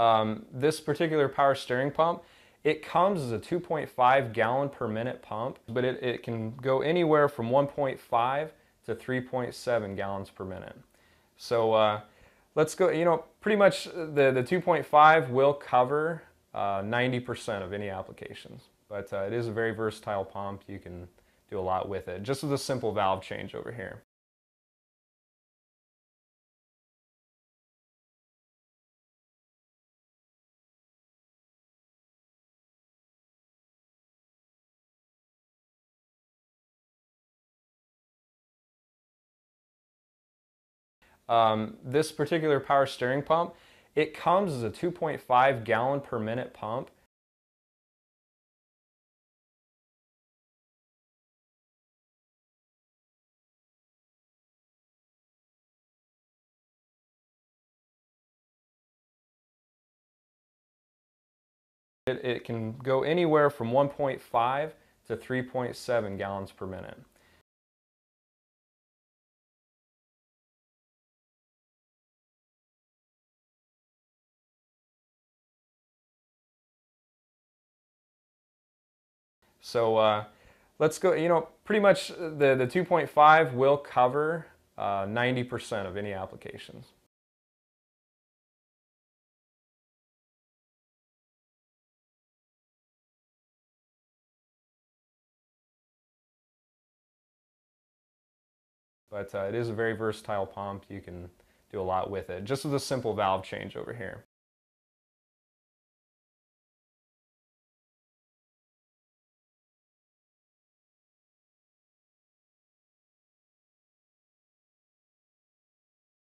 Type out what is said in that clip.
Um, this particular power steering pump, it comes as a 2.5 gallon per minute pump, but it, it can go anywhere from 1.5 to 3.7 gallons per minute. So uh, let's go, you know, pretty much the, the 2.5 will cover 90% uh, of any applications. But uh, it is a very versatile pump. You can do a lot with it, just with a simple valve change over here. Um, this particular power steering pump, it comes as a 2.5 gallon per minute pump. It, it can go anywhere from 1.5 to 3.7 gallons per minute. So uh, let's go, you know, pretty much the, the 2.5 will cover 90% uh, of any applications. But uh, it is a very versatile pump. You can do a lot with it, just with a simple valve change over here.